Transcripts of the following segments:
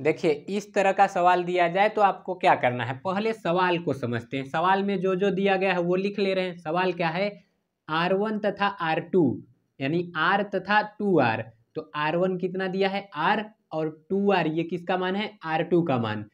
देखिए, इस तरह का सवाल दिया जाए तो आपको क्या करना है? पहले सवाल को समझते हैं। सवाल में जो जो दिया गया है वो लिख ले रहे हैं। सवाल क्या है? आर वन तथा आर टू यानी आर तथा टू आर तो आर वन कितना दिया है? आर और टू आर ये किसका मान है? आर टू का मान।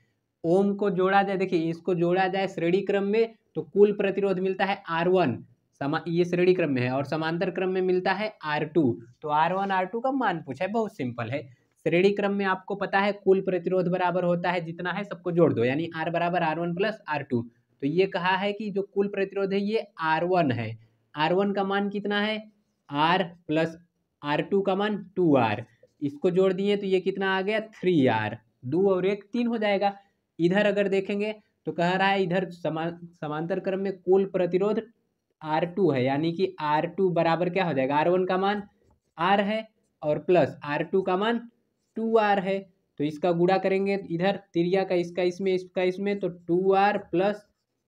ओम को जोड़ा जाए, देखिए, इसको जोड़ा जाए श्रेणी क्रम में तो कुल प्रतिरोध मिलता है आर वन समा, ये श्रेणी क्रम में है और समांतर क्रम में मिलता है आर टू तो आर वन आर टू का मान पूछा है। बहुत सिंपल है। श्रेणी क्रम में आपको पता है, कुल प्रतिरोध बराबर होता है जितना है, सबको जोड़ दो, यानी आर बराबर R one plus R two तो ये कहा है कि जो कुल प्रतिरोध है, ये आर वन है। आर वन का मान कितना है? आर प्लस आर टू का मान टू आर इसको जोड़ दिए तो ये कितना आ गया? थ्री आर दो और एक तीन हो जाएगा। इधर अगर देखेंगे तो कह रहा है इधर समान समांतर क्रम में कुल प्रतिरोध आर टू है, यानी कि आर टू बराबर क्या हो जाएगा? आर वन का मान आर है और प्लस आर टू का मान टू आर है तो इसका गुड़ा करेंगे इधर तिरिया का इसका इसमें इसका इसमें तो टू आर प्लस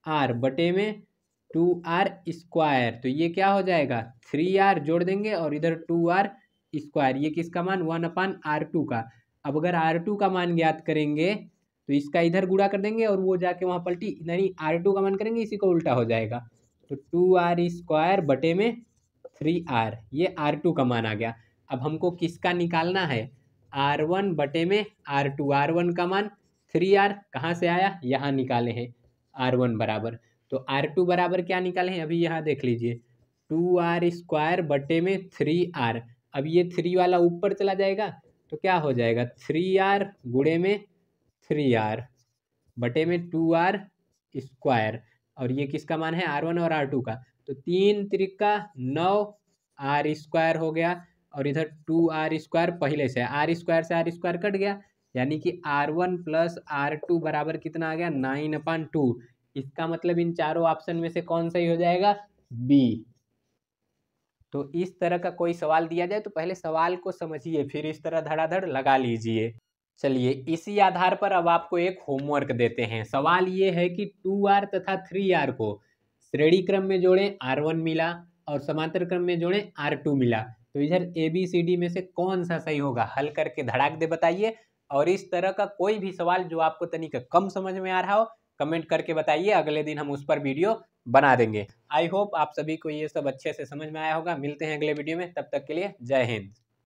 आर बटे में टू आर स्क्वायर तो ये क्या हो जाएगा? थ्री आर जोड़ देंगे और इधर टू आर स्क्वायर, ये किसका मान? वन अपान आर टू का। अब अगर आर टू का मान ज्ञात करेंगे तो इसका इधर गुड़ा कर देंगे और वो जाके वहाँ पलटी, नहीं, आर टू का मान करेंगे, इसी को उल्टा हो जाएगा। तो टू आर स्क्वायर बटे में थ्री आर, ये आर टू का मान आ गया। अब हमको किसका निकालना है? आर वन बटे में आर टू आर वन का मान थ्री आर कहाँ से आया? यहाँ निकाले हैं आर वन बराबर। तो आर टू बराबर क्या निकाले हैं? अभी यहाँ देख लीजिए टू आर स्क्वायर बटे में थ्री आर अब ये थ्री वाला ऊपर चला जाएगा तो क्या हो जाएगा? थ्री आर गुड़े में थ्री आर बटे में टू आर स्क्वायर और ये किसका मान है? आर वन और आर टू का। तो तीन त्रिका नौ आर स्क्वायर हो गया। और इधर टू आर स्क्वायर पहले से आर स्क्वायर से आर स्क्वायर कट गया, यानी कि R one plus R two बराबर कितना आ गया? Nine upon two. इसका मतलब इन चारों ऑप्शन में से कौन सही हो जाएगा? बी। तो इस तरह का कोई सवाल दिया जाए तो पहले सवाल को समझिए, फिर इस तरह धड़ाधड़ लगा लीजिए। चलिए, इसी आधार पर अब आपको एक होमवर्क देते हैं। सवाल ये है कि टू आर तथा थ्री आर को श्रेणी क्रम में जोड़ें, आर वन मिला और समांतर क्रम में जोड़ें, आर टू मिला। तो इधर ए बी सी डी में से कौन सा सही होगा? हल करके धड़ाक दे बताइए। और इस तरह का कोई भी सवाल जो आपको तनिक कम समझ में आ रहा हो, कमेंट करके बताइए। अगले दिन हम उस पर वीडियो बना देंगे। आई होप आप सभी को ये सब अच्छे से समझ में आया होगा। मिलते हैं अगले वीडियो में। तब तक के लिए जय हिंद।